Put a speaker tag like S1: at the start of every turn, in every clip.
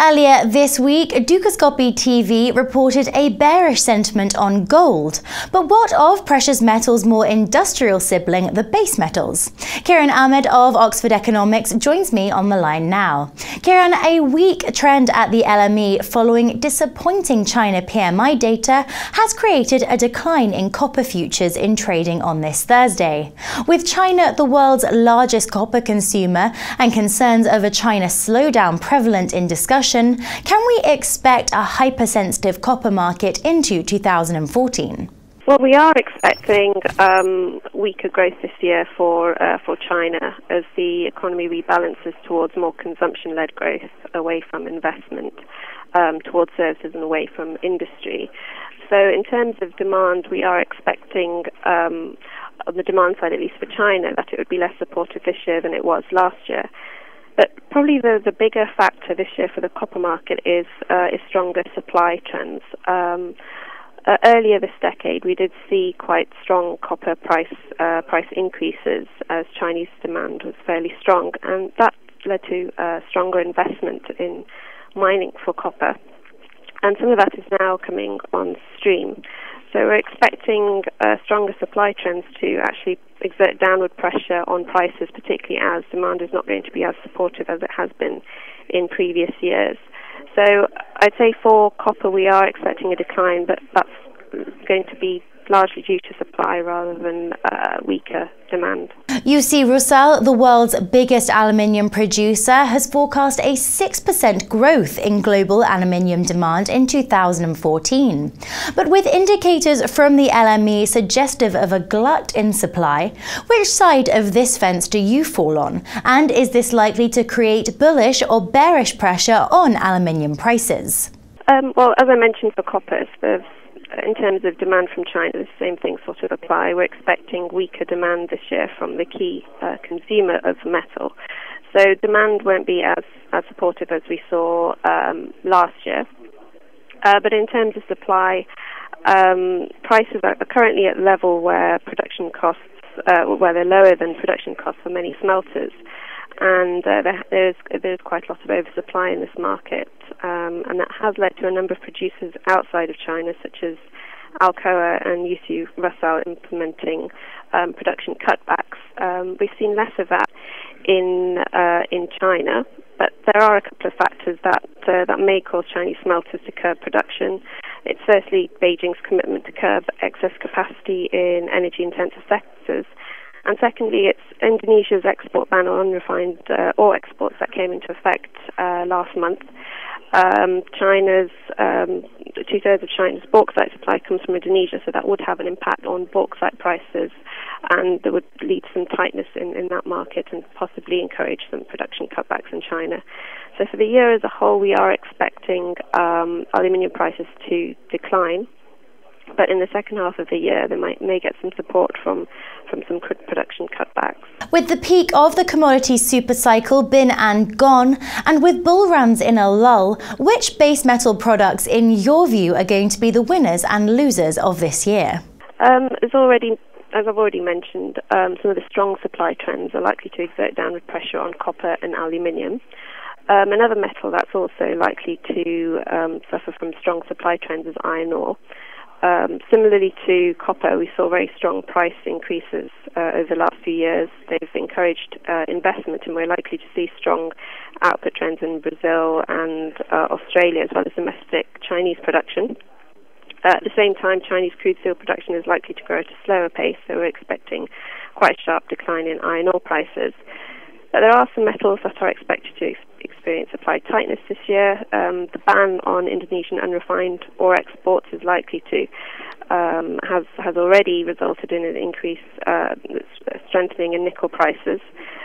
S1: Earlier this week, Dukascopy TV reported a bearish sentiment on gold. But what of precious metals' more industrial sibling, the base metals? Kiran Ahmed of Oxford Economics joins me on the line now. Kiran, a weak trend at the LME following disappointing China PMI data has created a decline in copper futures in trading on this Thursday. With China the world's largest copper consumer and concerns over China's slowdown prevalent in discussion, discussion, can we expect a hypersensitive copper market into 2014?
S2: Well, we are expecting um, weaker growth this year for uh, for China as the economy rebalances towards more consumption-led growth away from investment, um, towards services and away from industry. So, in terms of demand, we are expecting. Um, on the demand side, at least for China, that it would be less supportive this year than it was last year. But probably the, the bigger factor this year for the copper market is uh, is stronger supply trends. Um, uh, earlier this decade, we did see quite strong copper price uh, price increases as Chinese demand was fairly strong, and that led to uh, stronger investment in mining for copper. And some of that is now coming on stream. So we're expecting uh, stronger supply trends to actually exert downward pressure on prices, particularly as demand is not going to be as supportive as it has been in previous years. So I'd say for copper we are expecting a decline, but that's going to be largely due to supply rather than uh, weaker demand.
S1: UC Rusal, the world's biggest aluminium producer, has forecast a 6% growth in global aluminium demand in 2014. But with indicators from the LME suggestive of a glut in supply, which side of this fence do you fall on? And is this likely to create bullish or bearish pressure on aluminium prices?
S2: Um, well, as I mentioned for coppers, the in terms of demand from China, the same things sort of apply. We're expecting weaker demand this year from the key uh, consumer of metal. So demand won't be as, as supportive as we saw um, last year. Uh, but in terms of supply, um, prices are currently at level where production costs, uh, where they're lower than production costs for many smelters and uh, there, there's there's quite a lot of oversupply in this market, um, and that has led to a number of producers outside of China, such as Alcoa and UC Rusal, implementing um, production cutbacks. Um, we've seen less of that in uh, in China, but there are a couple of factors that uh, that may cause Chinese smelters to curb production. It's firstly Beijing's commitment to curb excess capacity in energy-intensive sectors and secondly, it's Indonesia's export ban on unrefined uh, ore exports that came into effect uh, last month. Um, China's um, two thirds of China's bauxite supply comes from Indonesia, so that would have an impact on bauxite prices, and that would lead to some tightness in, in that market and possibly encourage some production cutbacks in China. So for the year as a whole, we are expecting um, aluminium prices to decline but in the second half of the year, they might may get some support from from some production cutbacks.
S1: With the peak of the commodity super cycle been and gone, and with bull runs in a lull, which base metal products, in your view, are going to be the winners and losers of this year?
S2: Um, as already as I've already mentioned, um, some of the strong supply trends are likely to exert downward pressure on copper and aluminium. Um, another metal that's also likely to um, suffer from strong supply trends is iron ore. Um, similarly to copper, we saw very strong price increases uh, over the last few years. They've encouraged uh, investment, and we're likely to see strong output trends in Brazil and uh, Australia, as well as domestic Chinese production. Uh, at the same time, Chinese crude steel production is likely to grow at a slower pace, so we're expecting quite a sharp decline in iron ore prices. But there are some metals that are expected to experience supply tightness this year. Um, the ban on Indonesian unrefined ore exports is likely to um, has has already resulted in an increase uh, strengthening in nickel prices.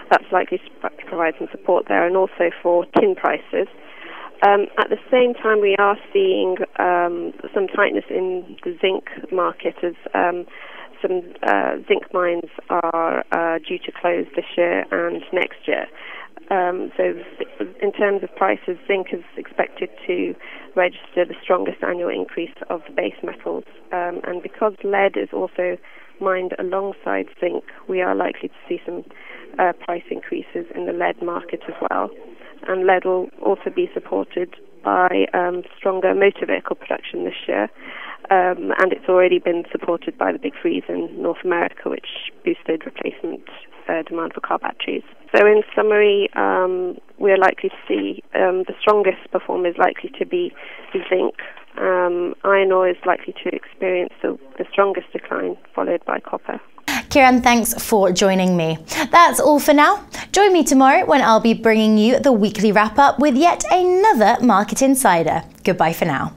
S2: That's likely to provide some support there, and also for tin prices. Um, at the same time, we are seeing um, some tightness in the zinc market as um, some uh, zinc mines are uh, due to close this year and next year. Um, so, in terms of prices, zinc is expected to register the strongest annual increase of the base metals. Um, and because lead is also mined alongside zinc, we are likely to see some uh, price increases in the lead market as well. and lead will also be supported by um, stronger motor vehicle production this year. Um, and it's already been supported by the big freeze in North America, which boosted replacement uh, demand for car batteries. So, in summary, um, we're likely to see um, the strongest performer is likely to be zinc. Um, iron ore is likely to experience the, the strongest decline, followed by copper.
S1: Kiran, thanks for joining me. That's all for now. Join me tomorrow when I'll be bringing you the weekly wrap up with yet another Market Insider. Goodbye for now.